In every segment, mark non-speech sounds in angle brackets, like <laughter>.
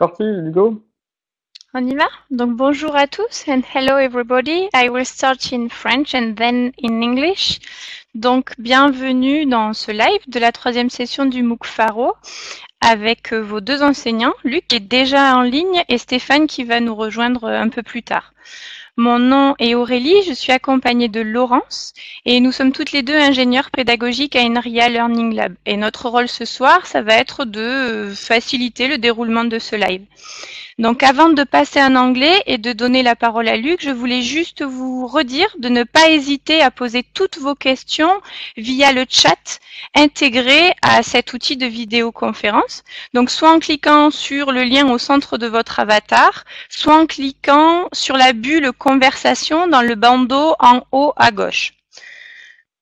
parti, Hugo On y va? Donc bonjour à tous and hello everybody. I will start in French and then in English. Donc bienvenue dans ce live de la troisième session du MOOC Faro avec euh, vos deux enseignants, Luc qui est déjà en ligne et Stéphane qui va nous rejoindre un peu plus tard. Mon nom est Aurélie, je suis accompagnée de Laurence et nous sommes toutes les deux ingénieurs pédagogiques à Inria Learning Lab. Et notre rôle ce soir, ça va être de euh, faciliter le déroulement de ce live. Donc avant de passer en anglais et de donner la parole à Luc, je voulais juste vous redire de ne pas hésiter à poser toutes vos questions via le chat intégré à cet outil de vidéoconférence. Donc soit en cliquant sur le lien au centre de votre avatar, soit en cliquant sur la bulle conversation dans le bandeau en haut à gauche.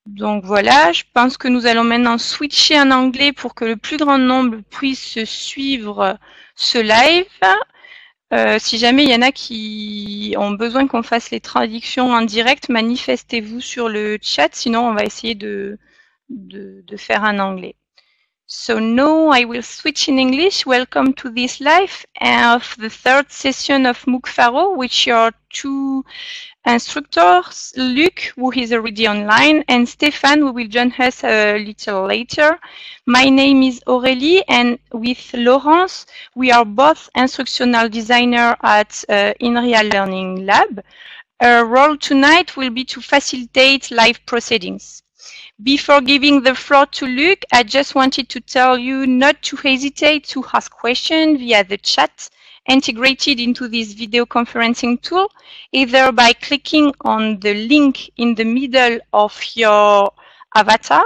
Donc voilà, je pense que nous allons maintenant switcher en anglais pour que le plus grand nombre puisse suivre ce live. Euh, si jamais il y en a qui ont besoin qu'on fasse les traductions en direct, manifestez-vous sur le chat, sinon on va essayer de, de, de faire en anglais. So now I will switch in English. Welcome to this live of the third session of MOOC Faro, which are two instructors, Luc, who is already online, and Stefan, who will join us a little later. My name is Aurélie, and with Laurence, we are both instructional designer at uh, Inria Learning Lab. Our role tonight will be to facilitate live proceedings. Before giving the floor to Luc, I just wanted to tell you not to hesitate to ask questions via the chat integrated into this video conferencing tool, either by clicking on the link in the middle of your avatar,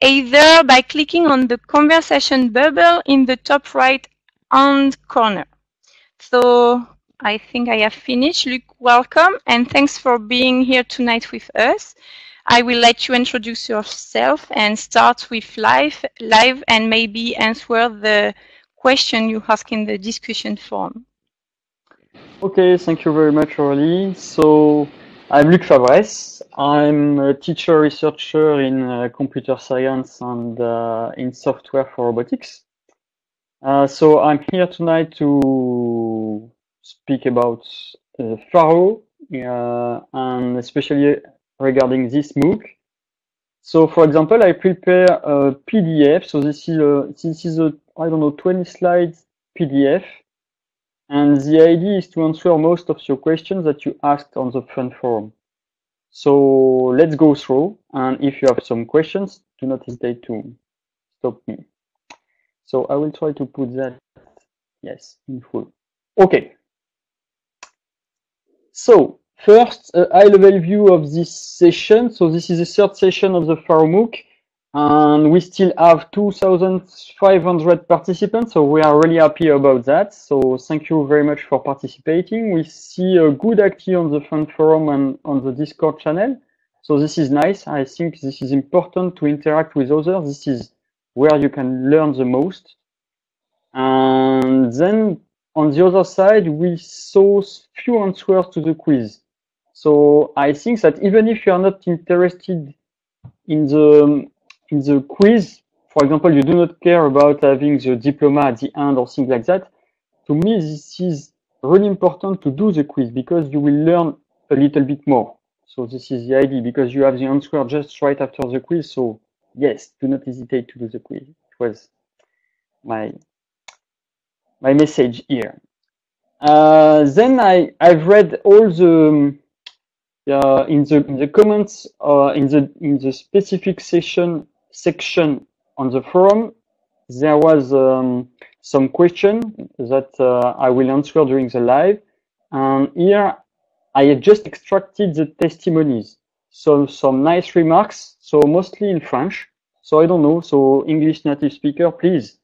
either by clicking on the conversation bubble in the top right hand corner. So I think I have finished. Luc, welcome, and thanks for being here tonight with us. I will let you introduce yourself and start with live, live and maybe answer the question you ask in the discussion forum. Okay, thank you very much, Aurélie. So I'm Luc Fabresse. I'm a teacher researcher in uh, computer science and uh, in software for robotics. Uh, so I'm here tonight to speak about uh, Pharo uh, and especially regarding this MOOC. So for example, I prepare a PDF. So this is a, this is a, I don't know, 20 slides PDF. And the idea is to answer most of your questions that you asked on the fun forum. So let's go through. And if you have some questions, do not hesitate to stop me. So I will try to put that, yes, in full. Okay. So First, a high-level view of this session. So this is the third session of the Faro MOOC, and we still have 2,500 participants, so we are really happy about that. So thank you very much for participating. We see a good activity on the Fun Forum and on the Discord channel. So this is nice. I think this is important to interact with others. This is where you can learn the most. And then on the other side, we saw few answers to the quiz. So I think that even if you are not interested in the in the quiz, for example, you do not care about having the diploma at the end or things like that, to me this is really important to do the quiz because you will learn a little bit more. So this is the idea because you have the answer just right after the quiz. So yes, do not hesitate to do the quiz. It was my my message here. Uh, then I I've read all the uh, in the in the comments uh, in the in the specific session section on the forum there was um, some question that uh, I will answer during the live. And here I have just extracted the testimonies. So some nice remarks so mostly in French. So I don't know. So English native speaker please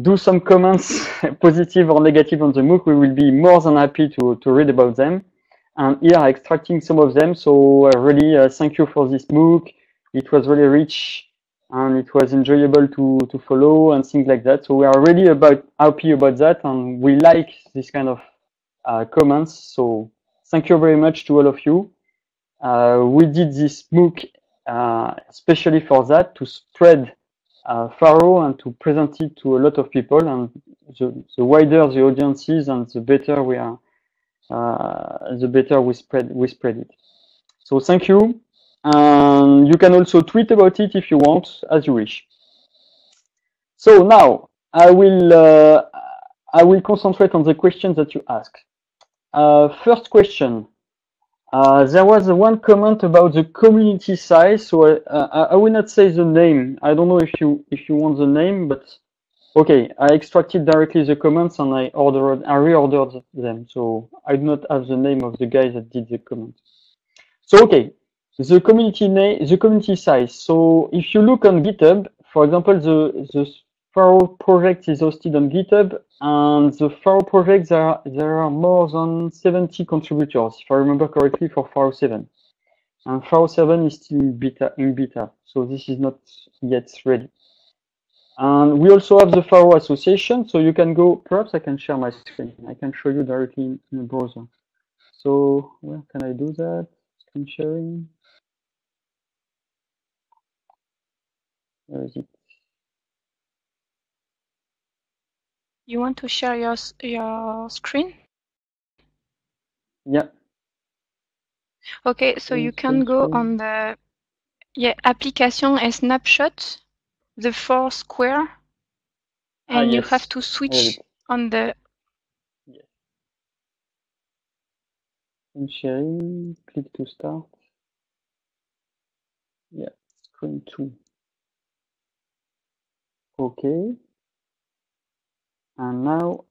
do some comments <laughs> positive or negative on the MOOC. We will be more than happy to to read about them and here I'm extracting some of them. So uh, really uh, thank you for this MOOC. It was really rich and it was enjoyable to, to follow and things like that. So we are really about happy about that and we like this kind of uh, comments. So thank you very much to all of you. Uh, we did this MOOC uh, especially for that to spread uh, Faro and to present it to a lot of people and the, the wider the audience is and the better we are, the better we spread, we spread it. So thank you. And you can also tweet about it if you want, as you wish. So now I will, uh, I will concentrate on the questions that you ask. Uh, first question. Uh, there was one comment about the community size, so I, uh, I will not say the name. I don't know if you if you want the name, but okay, I extracted directly the comments and I ordered, I reordered them. So I do not have the name of the guy that did the comment. So okay, the community name, the community size. So if you look on GitHub, for example, the the Pharo project is hosted on GitHub, and the Pharo project there are, there are more than 70 contributors, if I remember correctly, for Pharo 7. And Pharo 7 is still beta, in beta, so this is not yet ready. And we also have the Pharo Association, so you can go, perhaps I can share my screen. I can show you directly in, in the browser. So where can I do that? Screen sharing. Where is it? You want to share your your screen? Yeah. Okay, so you can go on the yeah application and snapshot, the four square, and ah, you have to switch on the Yes. Screen sharing, click to start. Yeah, screen two. Okay. And now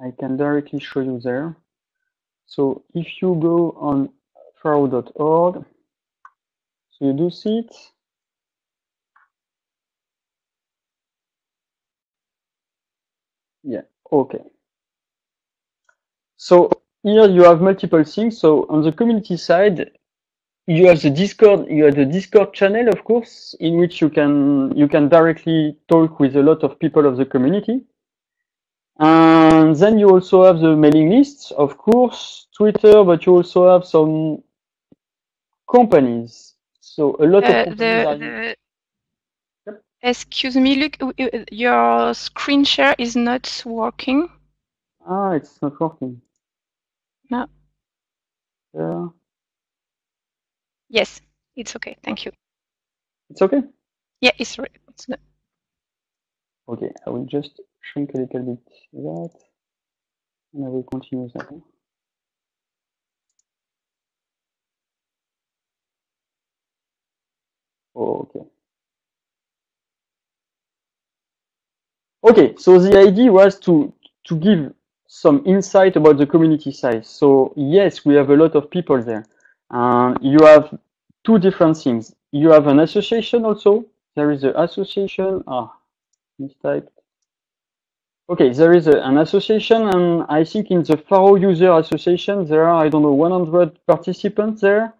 I can directly show you there. So if you go on pharo.org, so you do see it. Yeah, okay. So here you have multiple things. So on the community side, you have the Discord, you have the Discord channel, of course, in which you can you can directly talk with a lot of people of the community. And then you also have the mailing lists, of course, Twitter, but you also have some companies. So a lot uh, of the, are the excuse me, look, your screen share is not working. Ah, it's not working. No. Yeah. Yes, it's okay. Thank you. It's okay? Yeah, it's right. It's not. Okay, I will just shrink a little bit that, and I will continue that. Okay. Okay, so the idea was to to give some insight about the community size. So yes, we have a lot of people there. You have two different things. You have an association also. There is an association. Ah, mistyped. Okay, there is a, an association, and I think in the Pharo User Association there are I don't know 100 participants there.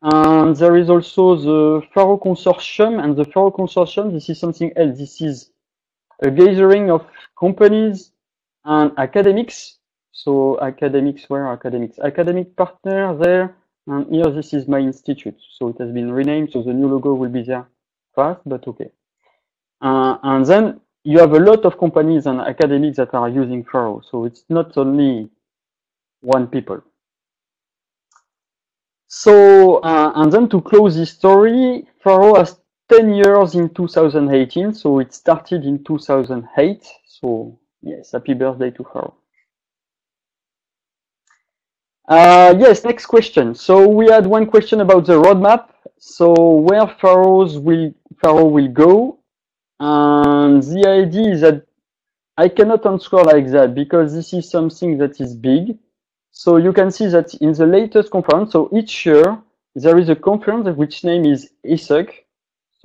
And there is also the Pharo Consortium, and the Pharo Consortium. This is something else. This is a gathering of companies and academics. So academics, where academics? Academic partner there, and here this is my institute. So it has been renamed, so the new logo will be there fast, but okay. Uh, and then you have a lot of companies and academics that are using Pharo. So it's not only one people. So, uh, and then to close this story, Pharo has 10 years in 2018, so it started in 2008. So yes, happy birthday to her. Uh, yes, next question. So we had one question about the roadmap. So where Pharos will Pharo will go, and the idea is that I cannot answer like that because this is something that is big. So you can see that in the latest conference, so each year there is a conference which name is ESUG.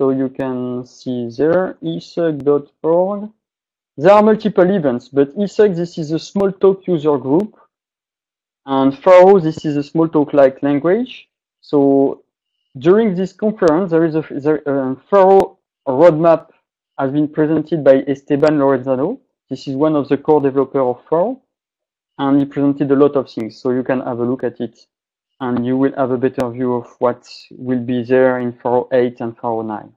So you can see there, esug.org. There are multiple events, but ESUG, this is a Smalltalk user group. And Pharo, this is a Smalltalk-like language. So during this conference, there is a there, uh, Pharo roadmap has been presented by Esteban Lorenzano. This is one of the core developers of Pharo and he presented a lot of things. So you can have a look at it and you will have a better view of what will be there in Pharo 8 and Pharo 9.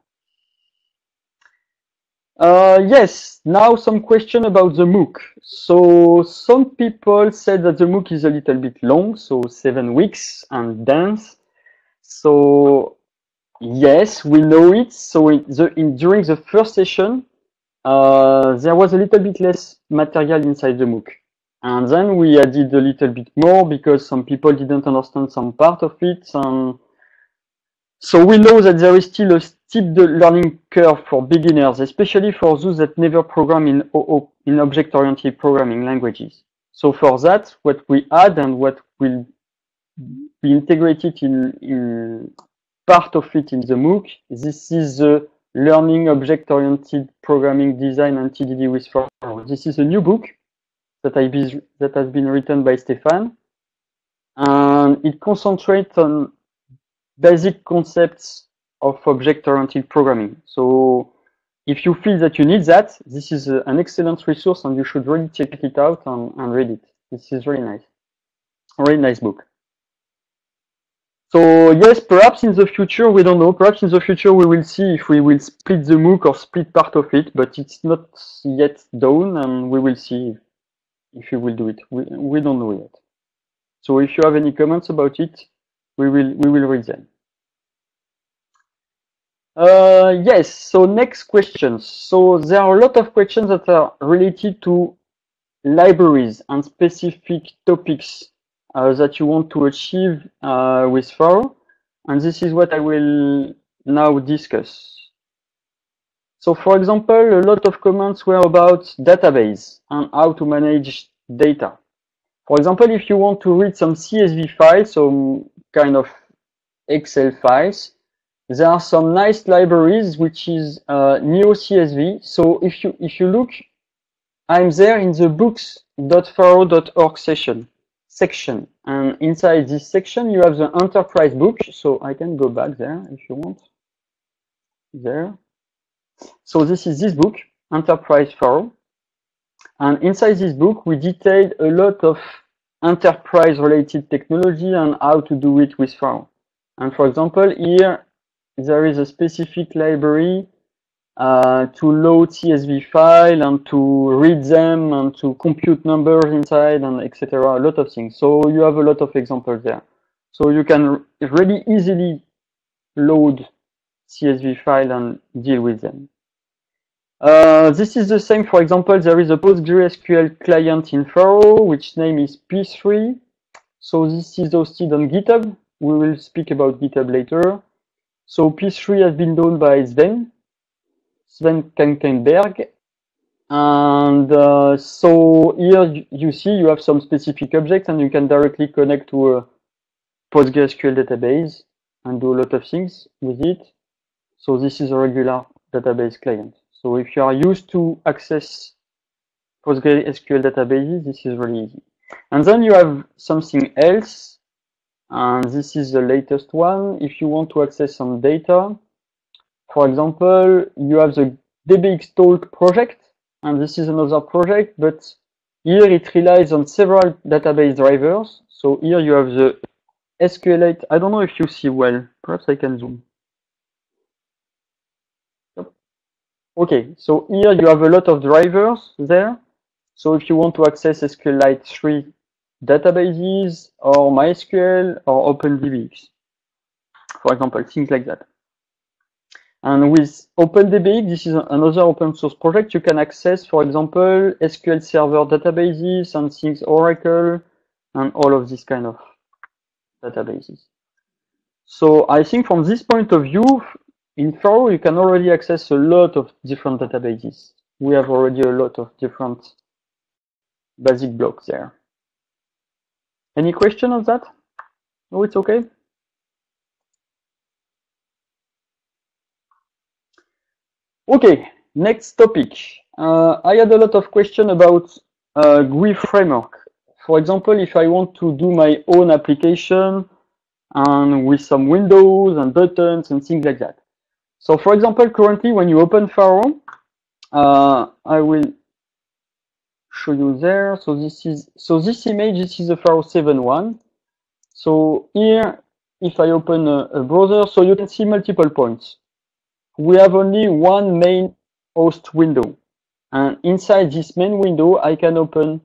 Uh, yes, now some question about the MOOC. So some people said that the MOOC is a little bit long, so seven weeks and dense. So yes, we know it. So in the, in, during the first session, uh, there was a little bit less material inside the MOOC. And then we added a little bit more because some people didn't understand some part of it. And so we know that there is still a steep learning curve for beginners, especially for those that never program in OO, in object-oriented programming languages. So for that, what we add and what will be integrated in, in part of it in the MOOC, this is the Learning Object-Oriented Programming Design and TDD with Pharo. This is a new book that, I be, that has been written by Stefan. And it concentrates on basic concepts of object-oriented programming. So if you feel that you need that, this is a, an excellent resource and you should really check it out and, and read it. This is really nice. Really nice book. So yes, perhaps in the future, we don't know, perhaps in the future we will see if we will split the MOOC or split part of it, but it's not yet done and we will see if you will do it. We, we don't know yet. So if you have any comments about it, we will we will read them. Uh, yes, so next questions. So there are a lot of questions that are related to libraries and specific topics uh, that you want to achieve uh, with Pharo. And this is what I will now discuss. So for example, a lot of comments were about database and how to manage data. For example, if you want to read some CSV files, some kind of Excel files, there are some nice libraries which is uh, NeoCSV. So if you if you look, I'm there in the books.pharo.org session section, and inside this section you have the enterprise book. So I can go back there if you want. There. So this is this book, Enterprise Pharo. And inside this book, we detailed a lot of enterprise related technology and how to do it with Pharo. And for example, here there is a specific library uh, to load CSV file and to read them and to compute numbers inside and etc. A lot of things. So you have a lot of examples there. So you can really easily load CSV file and deal with them. Uh, this is the same, for example, there is a PostgreSQL client in Pharo, which name is P3. So this is hosted on GitHub. We will speak about GitHub later. So P3 has been done by Sven, Sven Kankenberg. And uh, so here you see you have some specific objects and you can directly connect to a PostgreSQL database and do a lot of things with it. So this is a regular database client. So if you are used to access PostgreSQL databases, this is really easy. And then you have something else and this is the latest one. If you want to access some data, for example, you have the dbxtalk project, and this is another project, but here it relies on several database drivers. So here you have the SQLite. I don't know if you see well. Perhaps I can zoom. Okay, so here you have a lot of drivers there. So if you want to access SQLite 3 databases or MySQL or OpenDBX, for example, things like that. And with OpenDBX, this is another open source project. You can access, for example, SQL Server databases and things Oracle and all of these kind of databases. So I think from this point of view, in Pharo, you can already access a lot of different databases. We have already a lot of different basic blocks there. Any question on that? No, it's okay. Okay, next topic. Uh, I had a lot of questions about uh, GUI framework. For example, if I want to do my own application and with some windows and buttons and things like that. So for example, currently when you open Pharo, uh, I will show you there. So this is so this image. This is a Pharo 7 one. So here, if I open a, a browser, so you can see multiple points. We have only one main host window. And inside this main window, I can open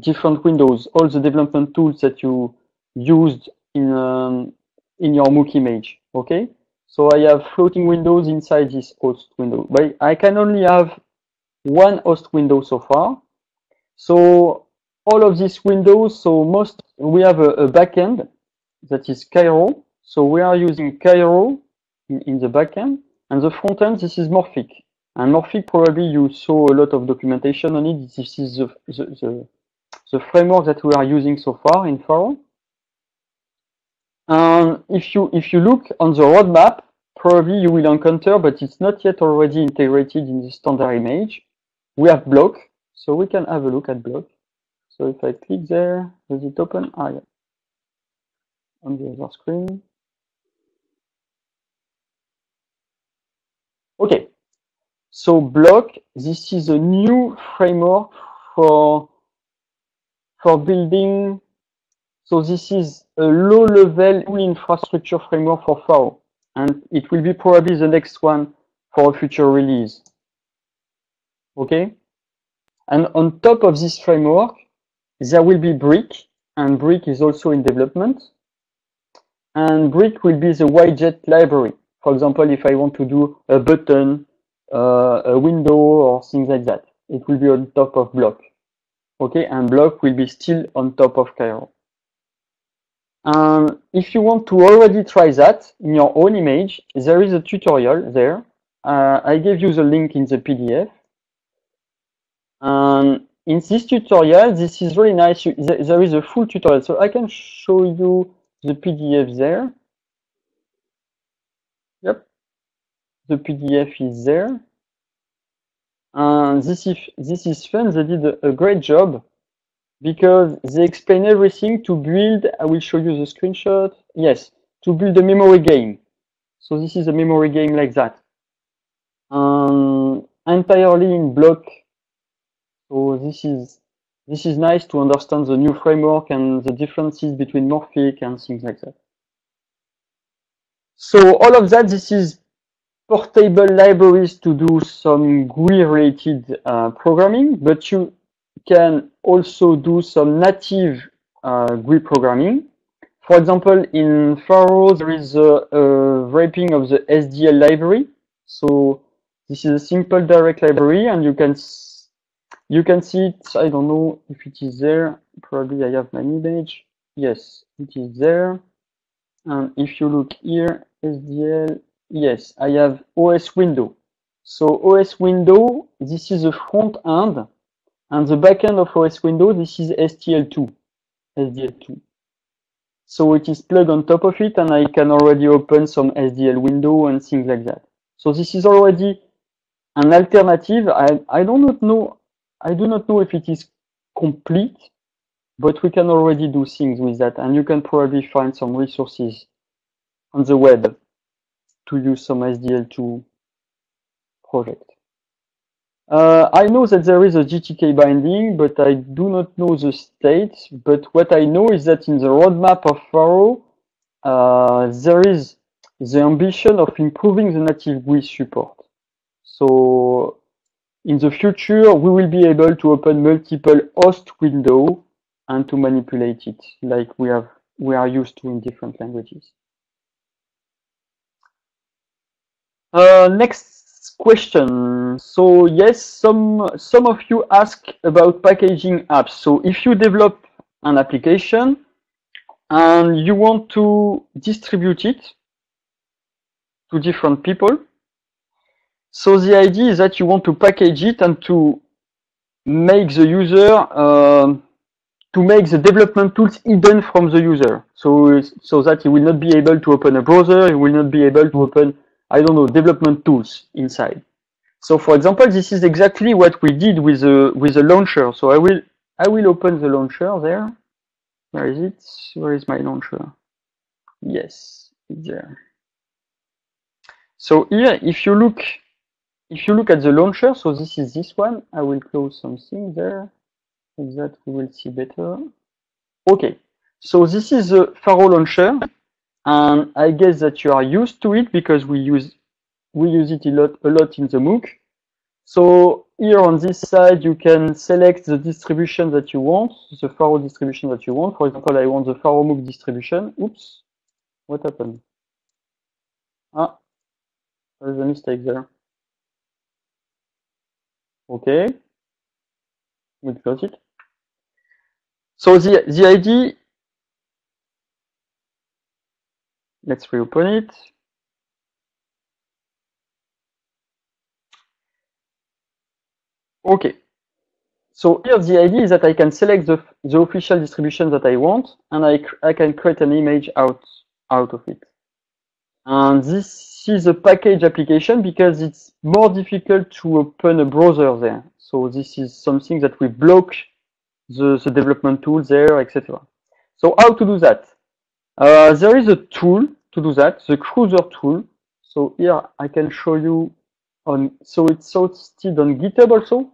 different windows, all the development tools that you used in, um, in your MOOC image, okay? So I have floating windows inside this host window, but I can only have one host window so far. So all of these windows, so most, we have a, a backend that is Cairo. So we are using Cairo in, in the backend and the front end, this is Morphic. And Morphic, probably you saw a lot of documentation on it. This is the, the, the, the framework that we are using so far in Pharo. And if you, if you look on the roadmap, probably you will encounter, but it's not yet already integrated in the standard image. We have Bloc, so we can have a look at Bloc. So if I click there, does it open? Ah, yeah. On the other screen. Okay. So Bloc, this is a new framework for for building. So this is a low level infrastructure framework for Pharo. And it will be probably the next one for a future release. Okay. And on top of this framework, there will be Brick, and Brick is also in development. And Brick will be the widget library. For example, if I want to do a button, uh, a window, or things like that, it will be on top of Bloc. Okay, and Bloc will be still on top of Cairo. And if you want to already try that in your own image, there is a tutorial there. Uh, I gave you the link in the PDF. And um, in this tutorial, this is really nice. There is a full tutorial, so I can show you the PDF there. Yep, the PDF is there. And this is this is fun. They did a, a great job because they explain everything to build. I will show you the screenshot. Yes, to build a memory game. So this is a memory game like that, um, entirely in Bloc so this is this is nice to understand the new framework and the differences between Morphic and things like that. So all of that, this is portable libraries to do some GUI related uh, programming, but you can also do some native uh, GUI programming. For example, in Pharo, there is a, a wrapping of the SDL library. So this is a simple direct library and you can you can see it, I don't know if it is there, probably I have my image. Yes, it is there. And if you look here, SDL, yes, I have OS window. So OS window, this is the front end, and the back end of OS window, this is STL2, SDL2. So it is plugged on top of it, and I can already open some SDL window and things like that. So this is already an alternative. I, I do not know I do not know if it is complete, but we can already do things with that. And you can probably find some resources on the web to use some SDL2 project. Uh, I know that there is a GTK binding, but I do not know the state. But what I know is that in the roadmap of Pharo, uh, there is the ambition of improving the native GUI support. So in the future, we will be able to open multiple host window and to manipulate it like we have we are used to in different languages. Uh, next question. So yes, some some of you ask about packaging apps. So if you develop an application and you want to distribute it to different people, so the idea is that you want to package it and to make the user, uh, to make the development tools hidden from the user. So, so that he will not be able to open a browser, he will not be able to open, I don't know, development tools inside. So for example, this is exactly what we did with the, with the launcher. So I will, I will open the launcher there. Where is it? Where is my launcher? Yes, it's there. So here, if you look if you look at the launcher, so this is this one, I will close something there, so that we will see better. Okay, so this is the Pharo launcher, and I guess that you are used to it because we use we use it a lot a lot in the MOOC. So here on this side, you can select the distribution that you want, the Pharo distribution that you want. For example, I want the Pharo MOOC distribution. Oops, what happened? Ah, there's a mistake there. Okay, we close it. So the, the ID, let's reopen it. Okay. So here the idea is that I can select the, the official distribution that I want and I, I can create an image out, out of it. And this is a package application because it's more difficult to open a browser there. So this is something that we block the, the development tool there, etc. So how to do that? Uh, there is a tool to do that, the cruiser tool. So here I can show you on, so it's hosted on GitHub also,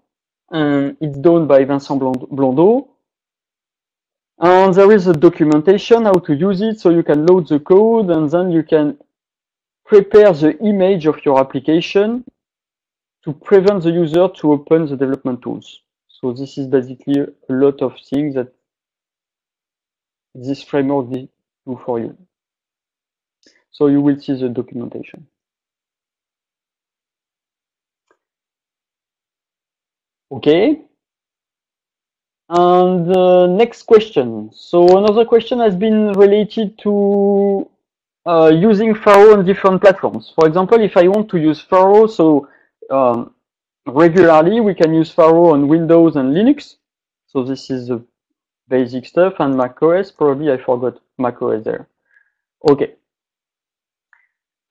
and it's done by Vincent Blondeau. And there is a documentation how to use it, so you can load the code and then you can prepare the image of your application to prevent the user to open the development tools. So this is basically a lot of things that this framework do for you. So you will see the documentation. Okay. And the next question. So another question has been related to uh, using Pharo on different platforms. For example, if I want to use Pharo, so um, regularly we can use Pharo on Windows and Linux. So this is the basic stuff and macOS. Probably I forgot macOS there. Okay.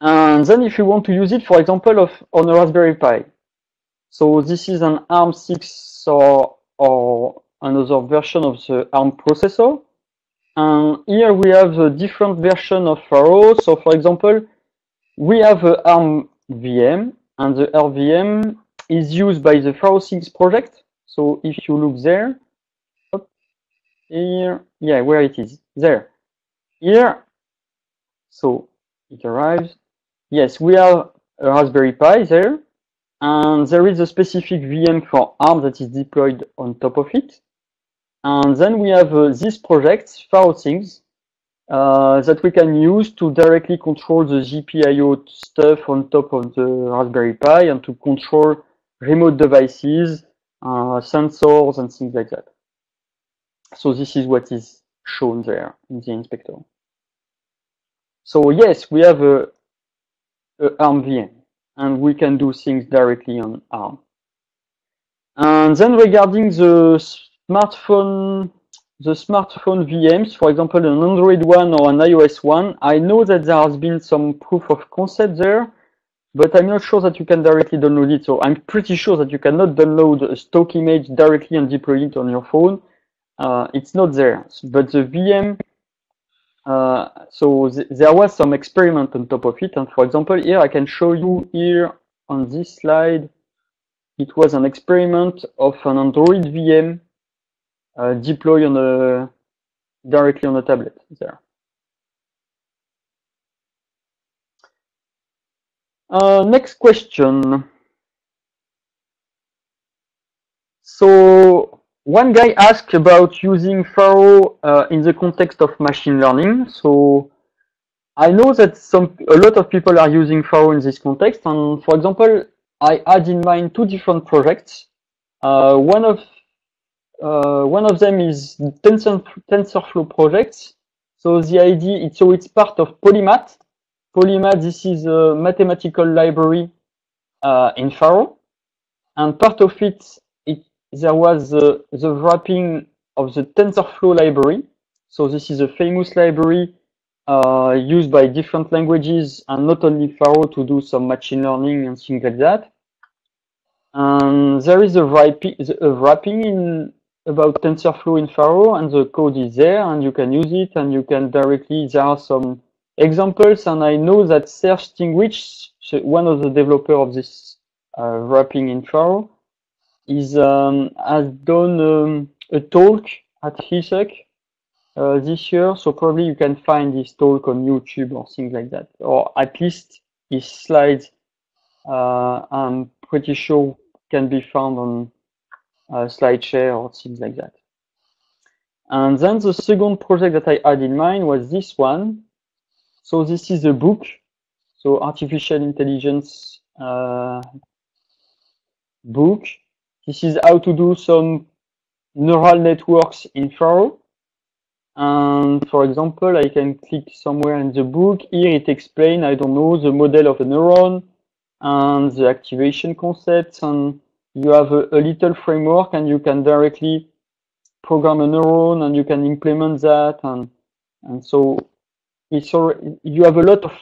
And then if you want to use it, for example, of on a Raspberry Pi. So this is an ARM6 or, or another version of the ARM processor. And here we have a different version of Pharo. So for example, we have a ARM VM and the RVM is used by the Pharo Things project. So if you look there, here, yeah, where it is, there. Here, so it arrives. Yes, we have a Raspberry Pi there. And there is a specific VM for ARM that is deployed on top of it. And then we have uh, this project, PharoThings, uh, that we can use to directly control the GPIO stuff on top of the Raspberry Pi and to control remote devices, uh, sensors, and things like that. So this is what is shown there in the inspector. So yes, we have a, a ARM VM and we can do things directly on ARM. And then regarding the smartphone, the smartphone VMs, for example, an Android one or an iOS one, I know that there has been some proof of concept there, but I'm not sure that you can directly download it. So I'm pretty sure that you cannot download a stock image directly and deploy it on your phone. Uh, it's not there, but the VM uh, so th there was some experiment on top of it. And for example, here I can show you here on this slide, it was an experiment of an Android VM uh, deployed on a, directly on a tablet there. Uh, next question. So one guy asked about using Pharo uh, in the context of machine learning. So I know that some a lot of people are using Pharo in this context. And for example, I had in mind two different projects. Uh, one of uh, one of them is Tensor, TensorFlow projects. So the idea, so it's part of Polymath. Polymath, this is a mathematical library uh, in Pharo, and part of it there was the, the wrapping of the TensorFlow library. So this is a famous library uh, used by different languages and not only Pharo to do some machine learning and things like that. And there is a wrapping, a wrapping in about TensorFlow in Pharo and the code is there and you can use it and you can directly, there are some examples and I know that Serge Stinckwich, one of the developer of this uh, wrapping in Pharo, is um, has done um, a talk at ESUG uh, this year, so probably you can find this talk on YouTube or things like that, or at least his slides. Uh, I'm pretty sure can be found on uh, SlideShare or things like that. And then the second project that I had in mind was this one. So this is a book, so artificial intelligence uh, book. This is how to do some neural networks in Pharo. And for example, I can click somewhere in the book. Here it explains, I don't know, the model of a neuron and the activation concepts. And you have a, a little framework and you can directly program a neuron and you can implement that. And, and so it's already, you have a lot of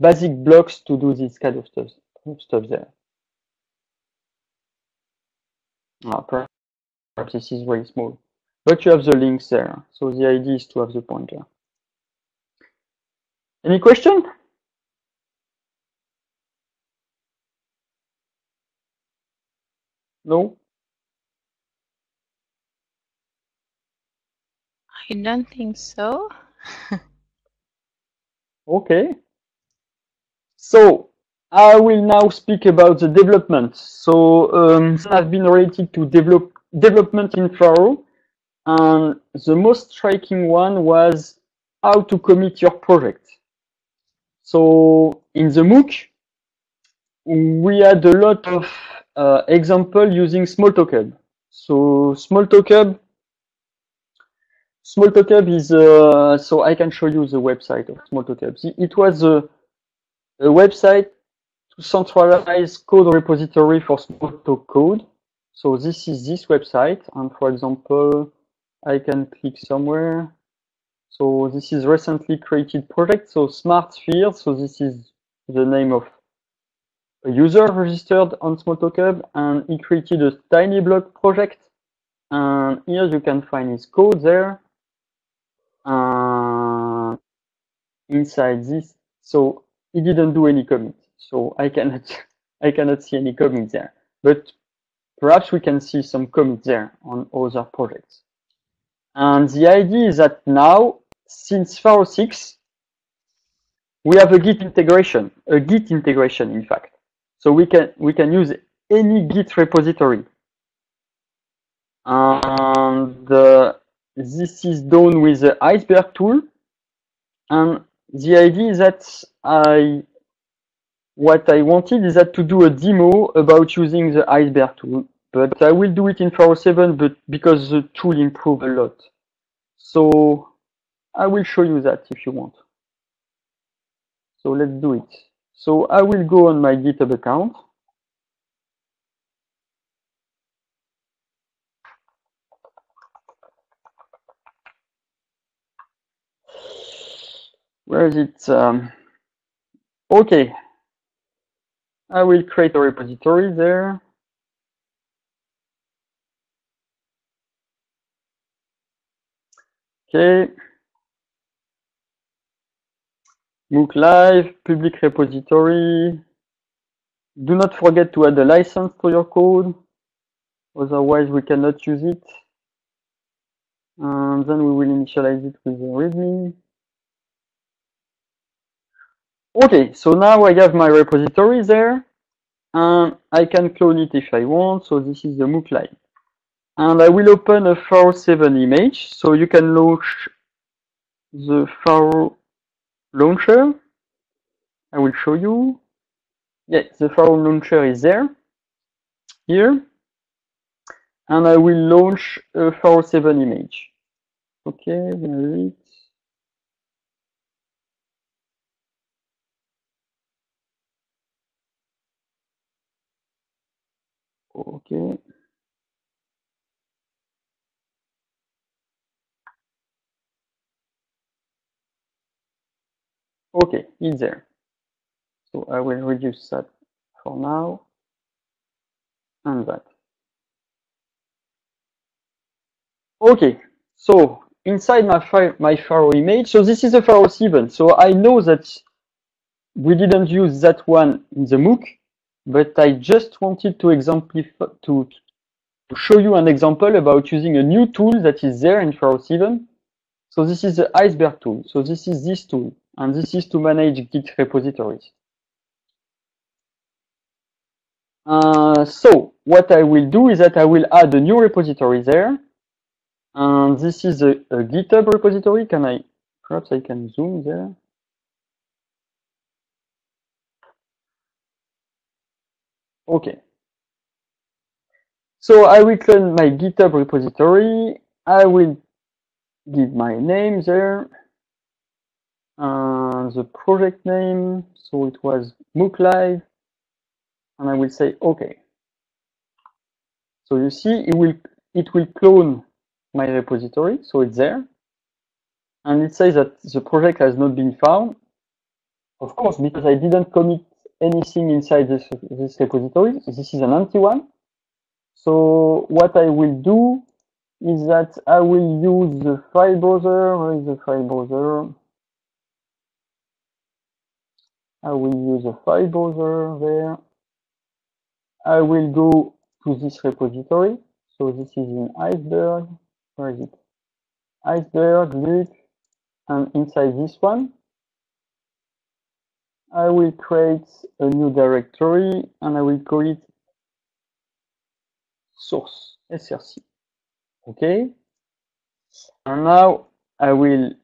basic blocks to do this kind of stuff, stuff there. Ah, perhaps this is very small. But you have the links there. So the idea is to have the pointer. Any question? No? I don't think so. <laughs> okay. So I will now speak about the development. So um, has been related to develop development in Pharo. And the most striking one was how to commit your project. So in the MOOC, we had a lot of uh, example using Smalltalk So Smalltalk Smalltalk is, uh, so I can show you the website of Smalltalk It was a, a website to centralize code repository for Smalltalk code. So this is this website. And for example, I can click somewhere. So this is recently created project. So Smart Sphere. So this is the name of a user registered on Smalltalk and he created a tiny block project. And here you can find his code there. Uh, inside this, so he didn't do any commit. So I cannot, <laughs> I cannot see any commit there. But perhaps we can see some commit there on other projects. And the idea is that now, since Pharo 6, we have a Git integration, a Git integration, in fact. So we can we can use any Git repository. And uh, this is done with the iceberg tool. And the idea is that I what I wanted is that to do a demo about using the iceberg tool but I will do it in Pharo 7 but because the tool improved a lot. So I will show you that if you want. So let's do it. So I will go on my GitHub account. Where is it? Um, okay. I will create a repository there. Okay. MOOC Live, public repository. Do not forget to add a license to your code, otherwise we cannot use it. And then we will initialize it with a README. Okay, so now I have my repository there, and I can clone it if I want. So this is the MOOC Live and I will open a Pharo 7 image so you can launch the Pharo launcher. I will show you. Yes, the Pharo launcher is there, here. And I will launch a Pharo 7 image. Okay, there it. Okay. Okay, it's there. So I will reduce that for now and that. Okay, so inside my my Pharo image, so this is a Pharo 7. So I know that we didn't use that one in the MOOC, but I just wanted to exemplify to, to show you an example about using a new tool that is there in Pharo 7. So this is the iceberg tool. So this is this tool and this is to manage Git repositories. Uh, so what I will do is that I will add a new repository there. And this is a, a GitHub repository. Can I, perhaps I can zoom there. Okay. So I will clone my GitHub repository. I will give my name there. And the project name, so it was MOOC Live. And I will say OK. So you see, it will it will clone my repository, so it's there. And it says that the project has not been found. Of course, because I didn't commit anything inside this, this repository. This is an empty one. So what I will do is that I will use the file browser. Where is the file browser? I will use a file browser there. I will go to this repository. So this is in Iceberg. Where is it? Iceberg, Luc, and inside this one, I will create a new directory and I will call it source src. Okay? And now I will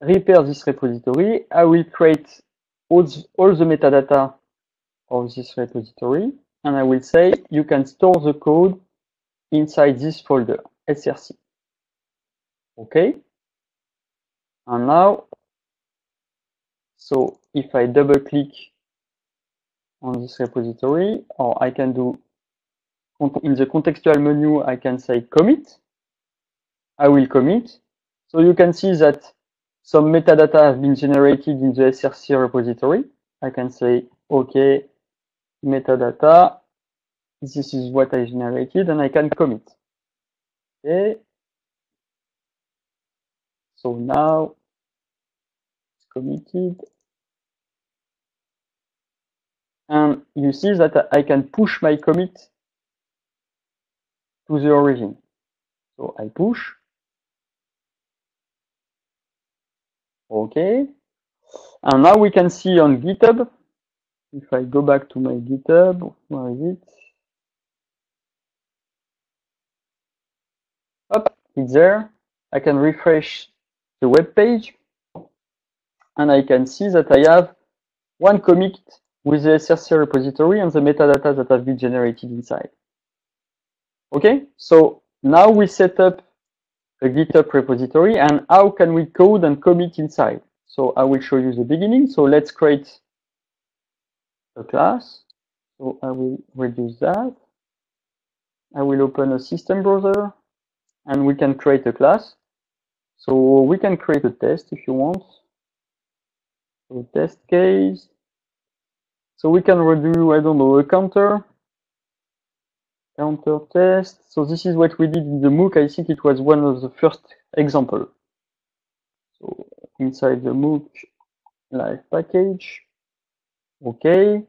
repair this repository. I will create all the, metadata of this repository and I will say you can store the code inside this folder src. Okay? And now, so if I double click on this repository, or I can do in the contextual menu, I can say commit. I will commit. So you can see that some metadata have been generated in the SRC repository. I can say, OK, metadata. This is what I generated, and I can commit. Okay. So now it's committed. And you see that I can push my commit to the origin. So I push. Okay. And now we can see on GitHub, if I go back to my GitHub, where is it? Up, it's there. I can refresh the web page and I can see that I have one commit with the SRC repository and the metadata that have been generated inside. Okay, so now we set up a GitHub repository and how can we code and commit inside? So I will show you the beginning. So let's create a class. So I will reduce that. I will open a system browser and we can create a class. So we can create a test if you want. So test case. So we can redo, I don't know, a counter counter test. So this is what we did in the MOOC. I think it was one of the first example. So inside the MOOC live package. Okay.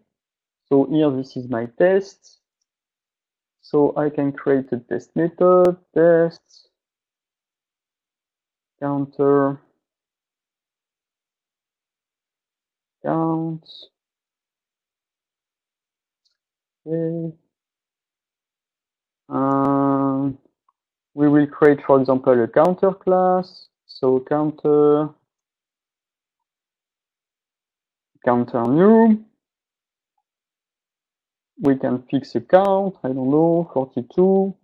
So here, this is my test. So I can create a test method, test, counter, count. Okay. Um, we will create, for example, a counter class. So counter, counter new. We can fix a count, I don't know, 42.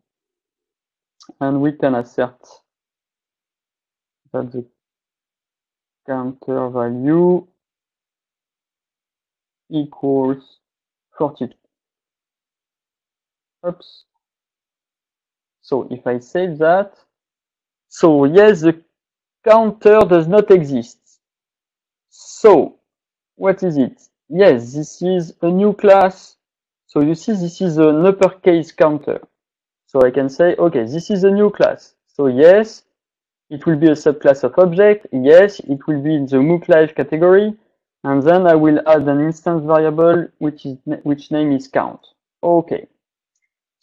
And we can assert that the counter value equals 42. Oops. So if I save that, so yes, the counter does not exist. So what is it? Yes, this is a new class. So you see, this is an uppercase counter. So I can say, okay, this is a new class. So yes, it will be a subclass of object. Yes, it will be in the MOOC Live category. And then I will add an instance variable, which is which name is count. Okay.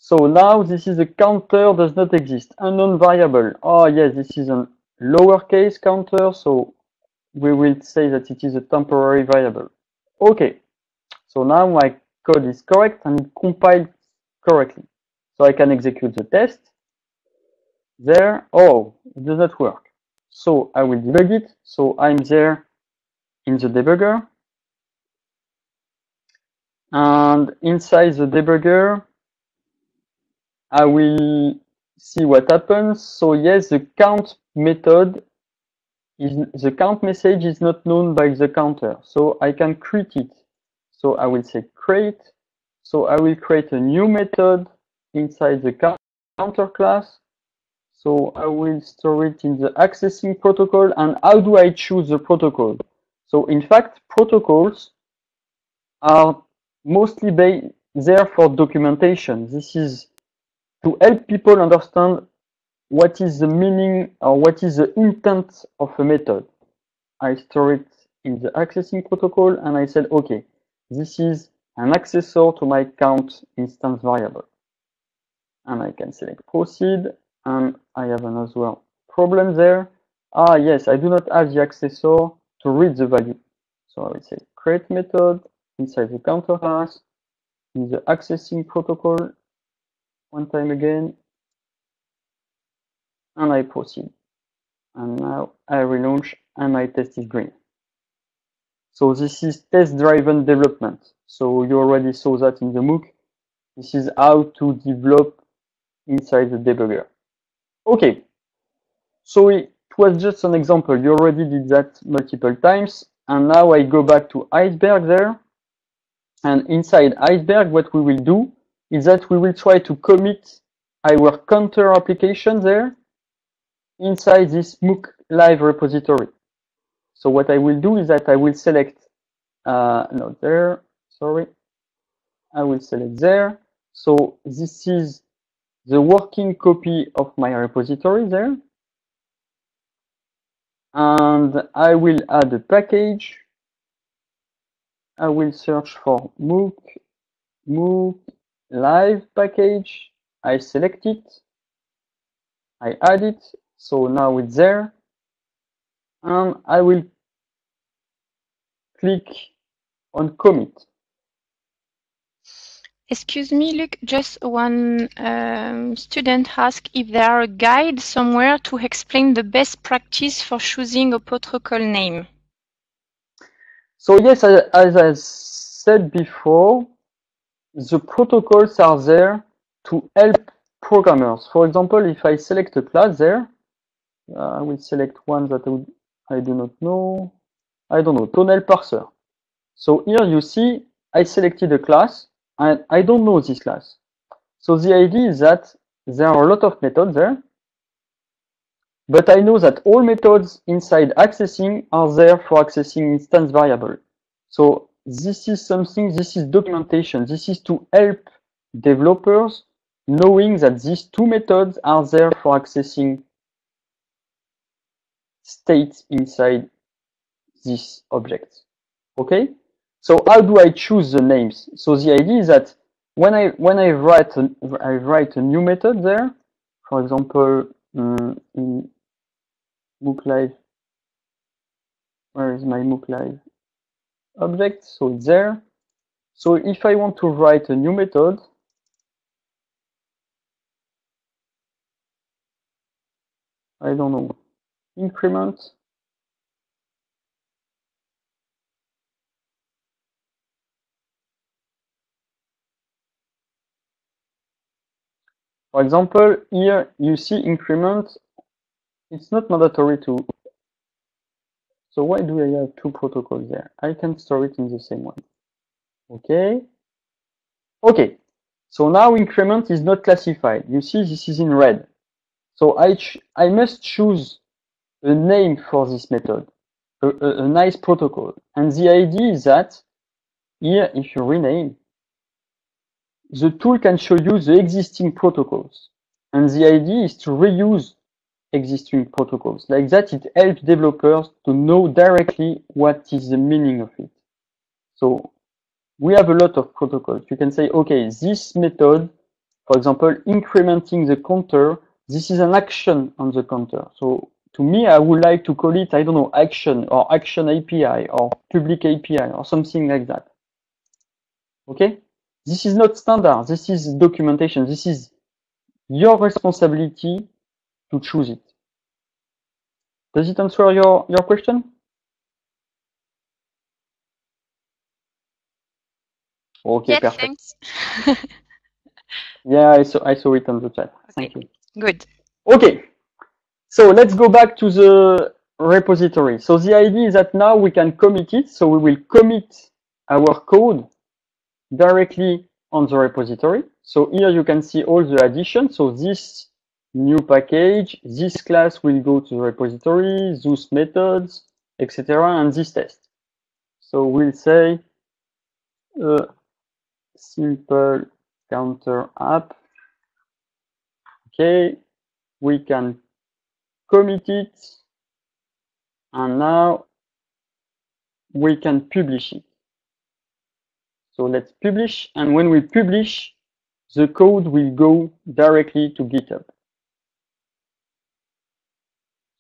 So now this is a counter does not exist. Unknown variable. Oh ah, yes, this is a lowercase counter. So we will say that it is a temporary variable. Okay. So now my code is correct and it compiled correctly. So I can execute the test. There, oh, it does not work. So I will debug it. So I'm there in the debugger. And inside the debugger, I will see what happens. So yes, the count method is the count message is not known by the counter. So I can create it. So I will say create. So I will create a new method inside the counter class. So I will store it in the accessing protocol. And how do I choose the protocol? So in fact, protocols are mostly there for documentation. This is to help people understand what is the meaning or what is the intent of a method. I store it in the accessing protocol and I said, okay, this is an accessor to my count instance variable. And I can select proceed and I have another problem there. Ah, yes, I do not have the accessor to read the value. So I will say create method inside the counter class in the accessing protocol one time again and I proceed. And now I relaunch and my test is green. So this is test-driven development. So you already saw that in the MOOC. This is how to develop inside the debugger. Okay, so it was just an example. You already did that multiple times. And now I go back to Iceberg there. And inside Iceberg, what we will do is that we will try to commit our counter application there inside this MOOC live repository. So what I will do is that I will select, uh, there, sorry. I will select there. So this is the working copy of my repository there. And I will add a package. I will search for MOOC, MOOC live package. I select it. I add it. So now it's there. And I will click on commit. Excuse me, Luc, just one um, student asked if there are a guide somewhere to explain the best practice for choosing a protocol name. So yes, as I said before, the protocols are there to help programmers. For example, if I select a class there, uh, I will select one that I, would, I do not know. I don't know, tunnel parser. So here you see I selected a class and I don't know this class. So the idea is that there are a lot of methods there, but I know that all methods inside accessing are there for accessing instance variable. So this is something, this is documentation. This is to help developers knowing that these two methods are there for accessing states inside this object. Okay? So how do I choose the names? So the idea is that when I when I write an, I write a new method there, for example, um, in MOOC Live, where is my MOOC Live object? So it's there. So if I want to write a new method, I don't know, increment For example, here you see increment. It's not mandatory to. So why do I have two protocols there? I can store it in the same one. Okay. Okay. So now increment is not classified. You see this is in red. So I, I must choose a name for this method, a, a, a nice protocol. And the idea is that here, if you rename, the tool can show you the existing protocols. And the idea is to reuse existing protocols. Like that, it helps developers to know directly what is the meaning of it. So we have a lot of protocols. You can say, okay, this method, for example, incrementing the counter, this is an action on the counter. So to me, I would like to call it, I don't know, action or action API or public API or something like that. Okay? this is not standard. This is documentation. This is your responsibility to choose it. Does it answer your, your question? Okay, Yes, perfect. thanks. <laughs> Yeah, I saw, I saw it on the chat. Thank you. Good. Okay, so let's go back to the repository. So the idea is that now we can commit it. So we will commit our code directly on the repository. So here you can see all the additions. So this new package, this class will go to the repository, those methods, etc., and this test. So we'll say a simple counter app. Okay, we can commit it and now we can publish it. So let's publish and when we publish the code will go directly to GitHub.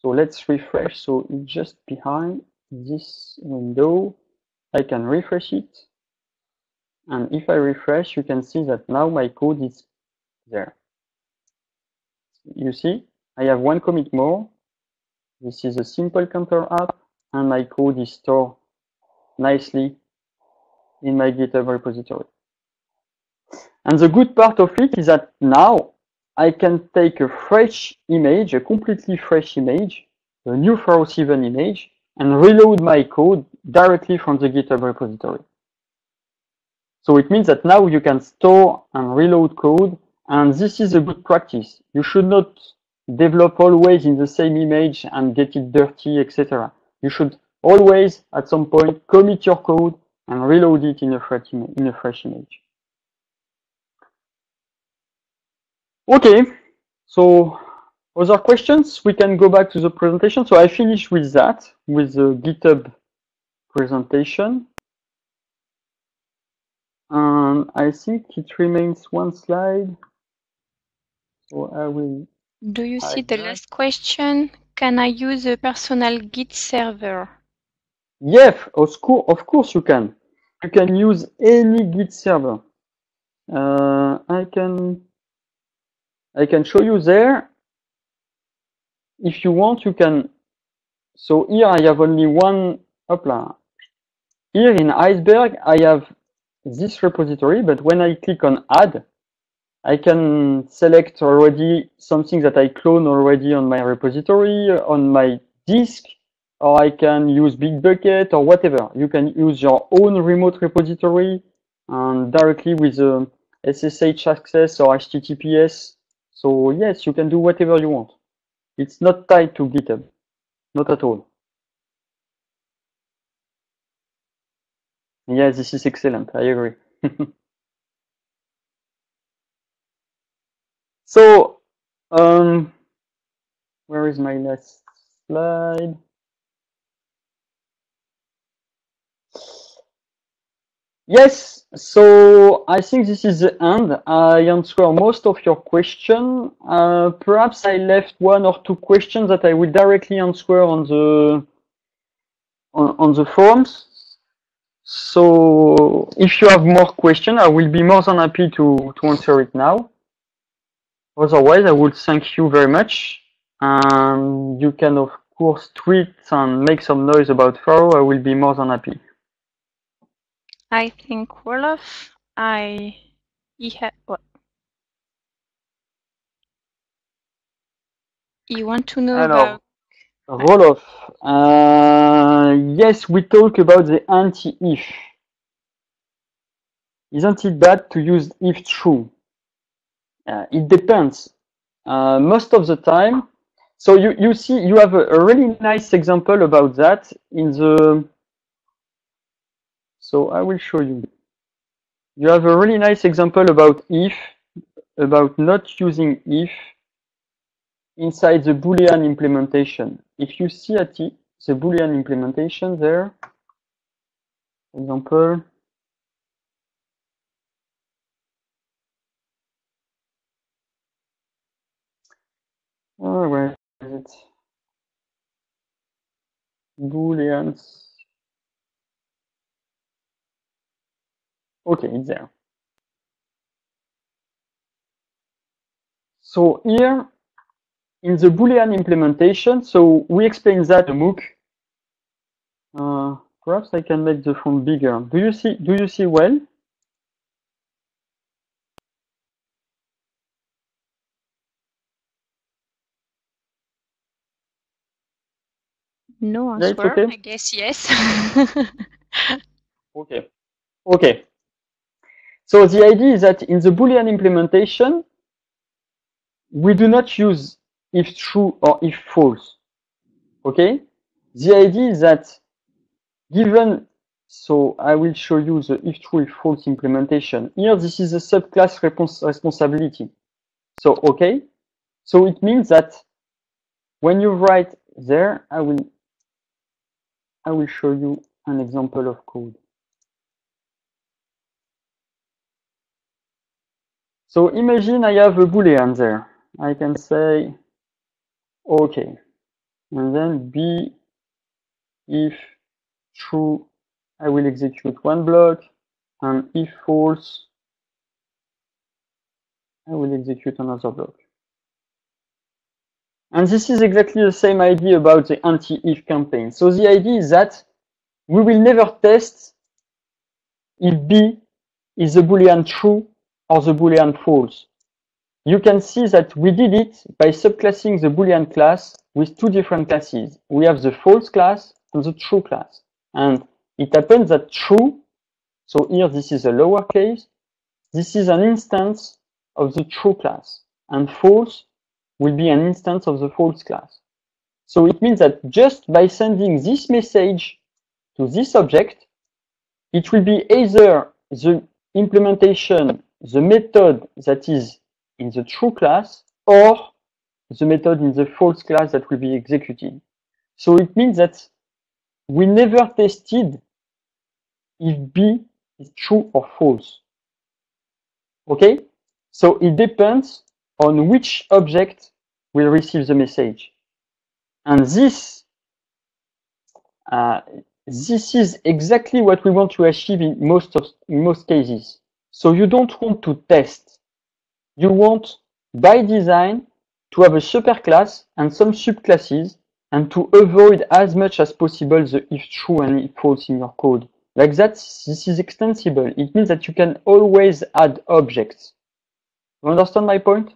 So let's refresh. So it's just behind this window. I can refresh it. And if I refresh, you can see that now my code is there. You see, I have one commit more. This is a simple counter app, and my code is stored nicely in my GitHub repository. And the good part of it is that now I can take a fresh image, a completely fresh image, a new Pharo 7 image, and reload my code directly from the GitHub repository. So it means that now you can store and reload code, and this is a good practice. You should not develop always in the same image and get it dirty, etc. You should always, at some point, commit your code and reload it in a fresh, in a fresh image. Okay, so other questions? We can go back to the presentation. So I finished with that, with the GitHub presentation. And I think it remains one slide. So I will Do you see the that. last question? Can I use a personal Git server? Yes, of course, of course you can. You can use any Git server. Uh, I can, I can show you there. If you want, you can. So here I have only one. Hopla. Here in Iceberg, I have this repository, but when I click on Add, I can select already something that I clone already on my repository, on my disk, or I can use Bitbucket or whatever. You can use your own remote repository and directly with um, a SSH access or HTTPS. So yes, you can do whatever you want. It's not tied to GitHub, not at all. Yeah, this is excellent. I agree. <laughs> so, um, where is my last slide? Yes, so I think this is the end. I answer most of your question. Uh, perhaps I left one or two questions that I will directly answer on the on, on the forums. So if you have more questions, I will be more than happy to, to answer it now. Otherwise, I would thank you very much. And you can, of course, tweet and make some noise about Pharo. I will be more than happy. I think Wolof, I he ha what? You want to know Alors, about Roloff, uh, yes, we talk about the anti-if. Isn't it bad to use if true? Uh, it depends. Uh, most of the time, so you, you see, you have a, a really nice example about that in the, so I will show you. You have a really nice example about if, about not using if inside the Boolean implementation. If you see at the, the Boolean implementation there, example, oh, where is it? Booleans. Okay, it's there. So here in the Boolean implementation, so we explain that the MOOC. Uh, perhaps I can make the font bigger. Do you see? Do you see well? No answer. Okay. I guess yes. <laughs> okay. Okay. So the idea is that in the Boolean implementation, we do not use if true or if false. Okay? The idea is that given, so I will show you the if true, if false implementation. Here, this is a subclass respons responsibility. So, okay. So it means that when you write there, I will, I will show you an example of code. So imagine I have a boolean there. I can say, okay, and then b if true, I will execute one block, and if false, I will execute another block. And this is exactly the same idea about the anti-if campaign. So the idea is that we will never test if b is a boolean true or the boolean false. You can see that we did it by subclassing the boolean class with two different classes. We have the false class and the true class. And it happens that true, so here this is a lowercase, this is an instance of the true class. And false will be an instance of the false class. So it means that just by sending this message to this object, it will be either the implementation, the method that is in the true class, or the method in the false class that will be executed. So it means that we never tested if B is true or false. Okay? So it depends on which object will receive the message. And this, uh, this is exactly what we want to achieve in most of in most cases. So you don't want to test. You want, by design, to have a superclass and some subclasses and to avoid as much as possible the if true and if false in your code. Like that, this is extensible. It means that you can always add objects. You understand my point?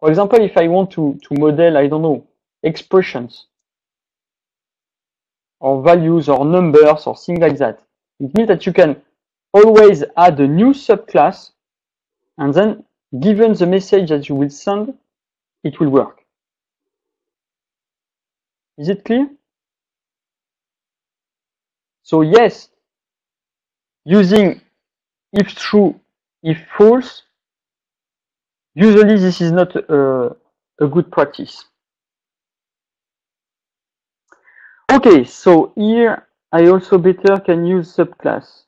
For example, if I want to, to model, I don't know, expressions or values or numbers or things like that, it means that you can always add a new subclass and then given the message that you will send, it will work. Is it clear? So yes, using if true, if false, usually this is not a, a good practice. Okay, so here I also better can use subclass.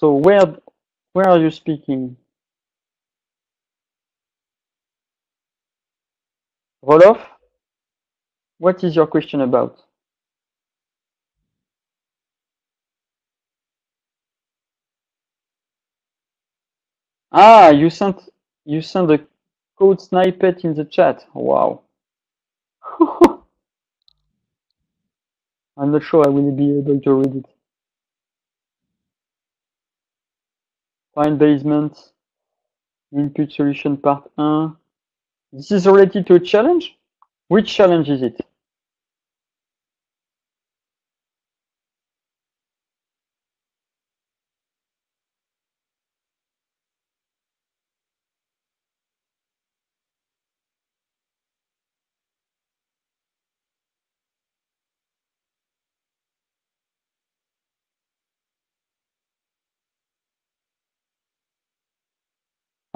So where where are you speaking? Roloff, what is your question about? Ah, you sent you sent a code snippet in the chat. Wow. <laughs> I'm not sure I will be able to read it. File basement, input solution part 1. This is related to a challenge? Which challenge is it?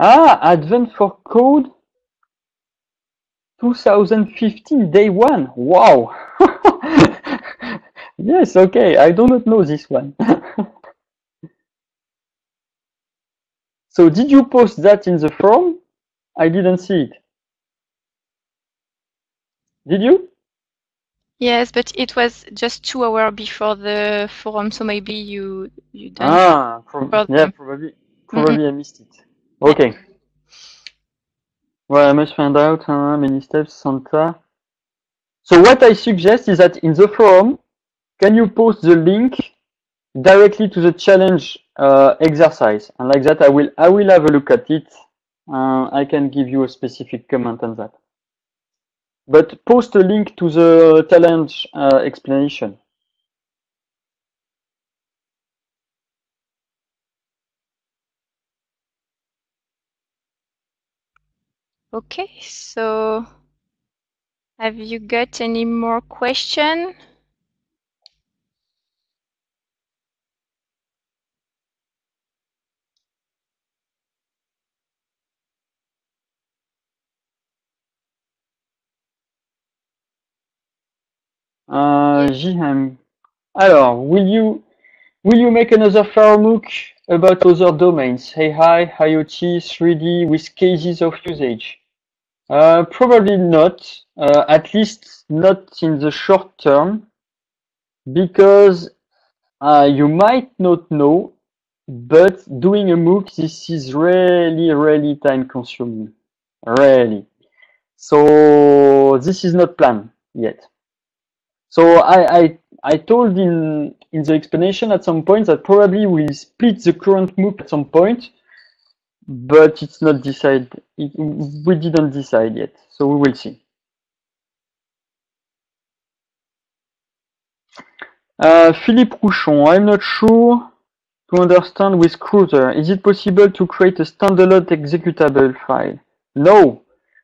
Ah, Advent of Code 2015, day one. Wow. <laughs> yes, okay. I do not know this one. <laughs> so did you post that in the forum? I didn't see it. Did you? Yes, but it was just two hours before the forum, so maybe you you done. Ah, prob- yeah, probably, probably I missed it. Okay. Well, I must find out uh, many steps, Santa. So what I suggest is that in the forum, can you post the link directly to the challenge uh, exercise? And like that, I will I will have a look at it. Uh, I can give you a specific comment on that. But post a link to the challenge uh, explanation. Okay, so have you got any more question? Uh, JM. Alors, will you will you make another Pharo MOOC about other domains? AI, IoT, 3D with cases of usage? Uh, probably not, uh, at least not in the short term, because uh, you might not know, but doing a MOOC, this is really, really time consuming. Really. So this is not planned yet. So I, I, I told in, in the explanation at some point that probably we'll split the current MOOC at some point, but it's not decided. It, we didn't decide yet, so we will see. Uh, Philippe Rouchon, I'm not sure to understand with Cruiser. Is it possible to create a standalone executable file? No,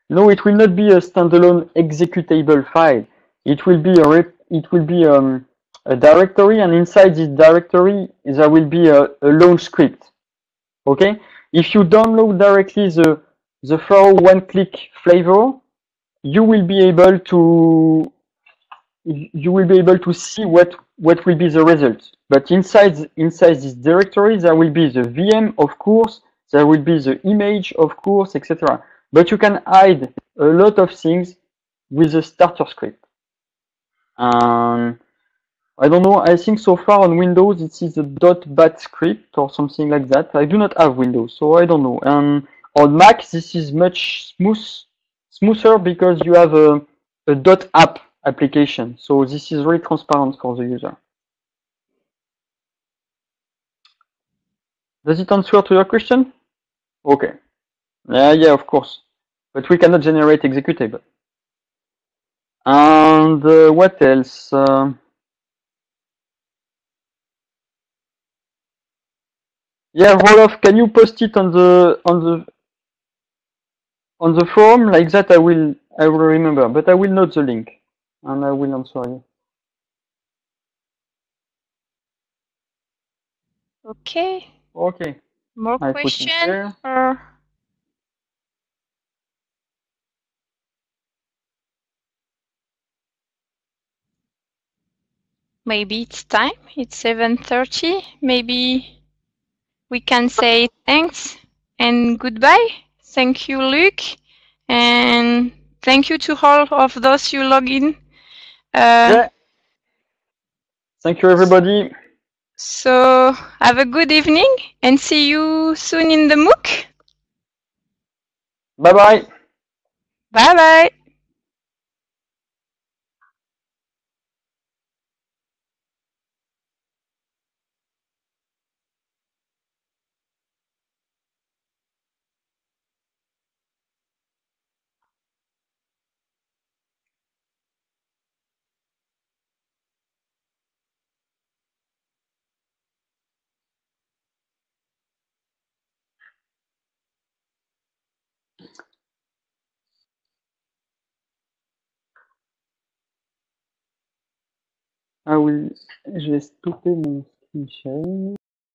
no, it will not be a standalone executable file. It will be a it will be um, a directory, and inside this directory there will be a, a launch script. Okay, if you download directly the the Pharo one-click flavor, you will be able to you will be able to see what what will be the result. But inside inside this directory, there will be the VM, of course, there will be the image, of course, etc. But you can hide a lot of things with the starter script. Um, I don't know. I think so far on Windows it is a .bat script or something like that. I do not have Windows, so I don't know. And on Mac, this is much smooth, smoother because you have a, a .app application. So this is very transparent for the user. Does it answer to your question? Okay. Yeah, yeah, of course. But we cannot generate executable. And uh, what else? Uh, yeah, Roloff, can you post it on the on the on the forum like that? I will I will remember, but I will note the link and I will answer you. Okay. Okay. More I question or uh. maybe it's time. It's 7:30. Maybe we can say thanks and goodbye. Thank you, Luc, and thank you to all of those you log in. Uh, Yeah. Thank you, everybody. So have a good evening and see you soon in the MOOC. Bye-bye. Bye bye. Ah oui, je vais stopper mon screen.